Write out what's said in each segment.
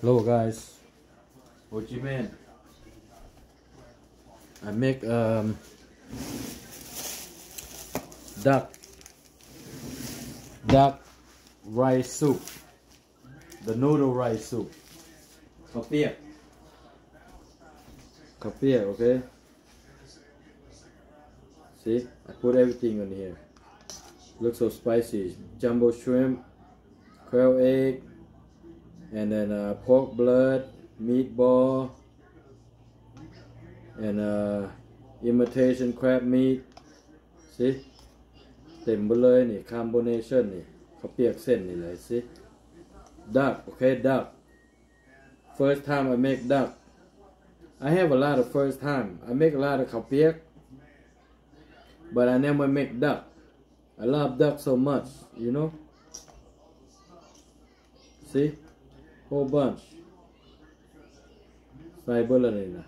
Hello guys, What you mean? I make um, duck duck rice soup, the noodle rice soup. Kapia. Kapia, okay. See, I put everything on here. Looks so spicy. Jumbo shrimp, quail egg, and then uh, pork blood, meatball, and uh, imitation crab meat see เต็มไปเลยนี่ combination นี่เขาเปียกเส้นนี่เลย see duck okay duck first time I make duck I have a lot of first time I make a lot of ข้าวเปียก but I never make duck I love duck so much you know see Whole bunch ใส่เบอร์ละนี่นะ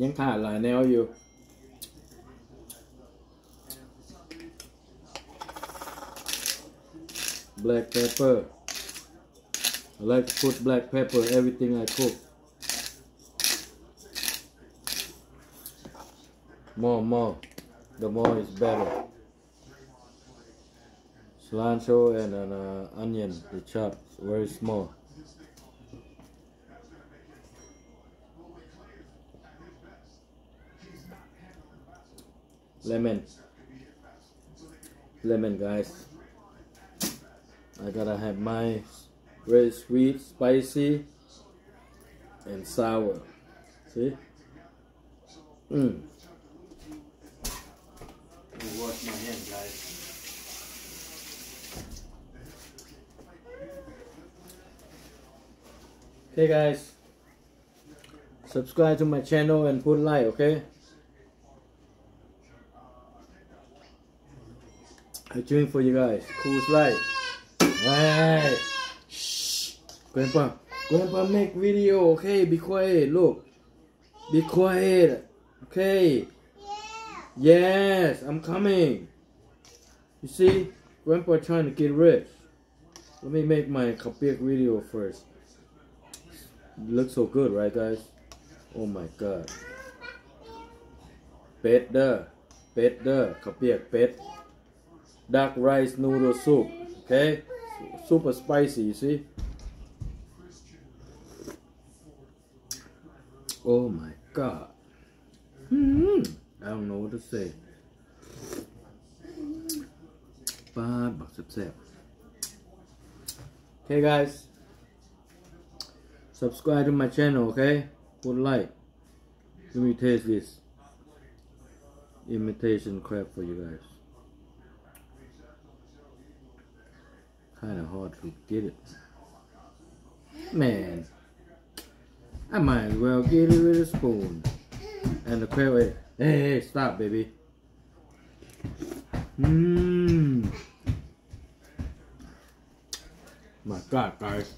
ยังขาดหลายแนวอยู่ black pepper I like to put black pepper everything I cook more more the more is better cilantro and an uh, onion. The chopped very small. Lemon. Lemon guys. I gotta have my very sweet spicy and sour. See? Mm. wash my guys okay guys subscribe to my channel and put like okay I drink for you guys. Cool light. Hey. Shh. Grandpa. Grandpa make video. Okay. Be quiet. Look. Be quiet. Okay. Yes. I'm coming. You see? Grandpa trying to get rich. Let me make my Kapiak video first It looks so good, right guys? Oh my god. เป็ดเด้อเป็ดเด้อข้าวเปียกเป็ด duck rice noodle soup. Okay, super spicy. You see? Oh my god. Hmm. I don't know what to say. ปาดบักแซ่บๆ Okay guys subscribe to my channel okay put like let me taste this imitation crab for you guys kind of hard to get it. Man, I might as well get it with a spoon. And the quail egg. Eh, hey, hey, stop, baby. Mmm. My God, guys.